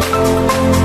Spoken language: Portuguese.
Música